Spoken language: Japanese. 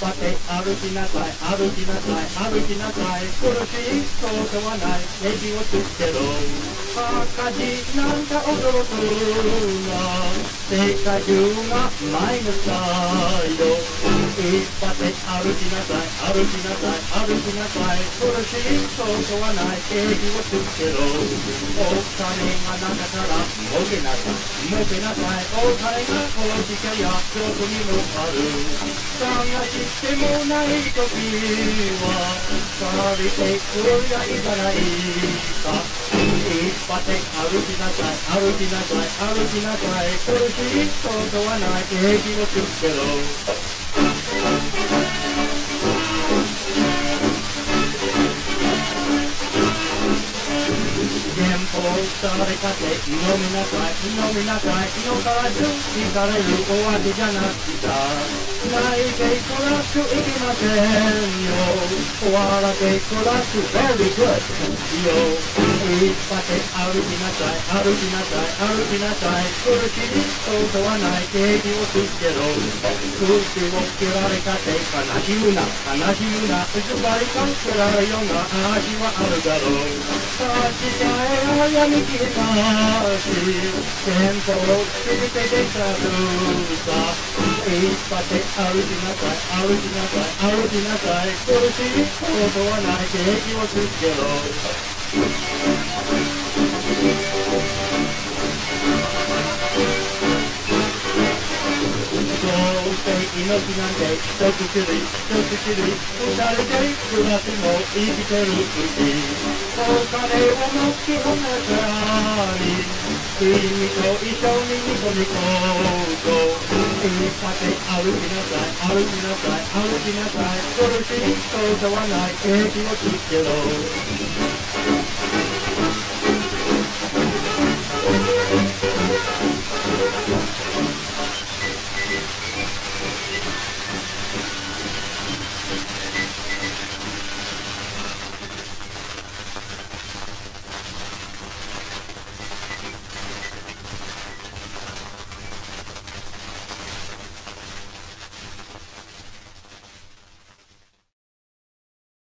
ぱて歩きなさい歩きなさい歩きなさい。苦しいそうではない。ネジをつけろ赤字なんか驚くな。世界中がマイナスだよ。一発で歩きなさい歩きなさい歩きなさい。苦しいそうではない。ネジをつけろお金がなかったら儲けなさい。儲けなさい。お金が欲しきゃ約束にもある。探してもない時は錆びてくりゃいかないか一発で歩きなさい歩きなさい歩きなさい苦しいことはない平気をつけろ電報誰かで飲みなさい。飲みなさい。色から準備される終わりじゃなくた泣いて暮らすいけませんよ笑って暮らす very good よ一発で歩きなさい歩きなさい歩きなさい苦しいことはない景気をつけろ空気をつけられたって悲しむな悲しむなつばりかけられような味はあるだろう立ち返ら闇消えたし先方をつけてできたるさ一発で歩きなさい歩きなさい歩きなさい苦しいことはない景気をつけろ命なんて一つきり一つきり二人で暮らしも生きてるうちお金を持ち込めたり君と一緒にニコニコと一発で歩きなさい歩きなさい歩きなさい苦しいことはない景気をつけろ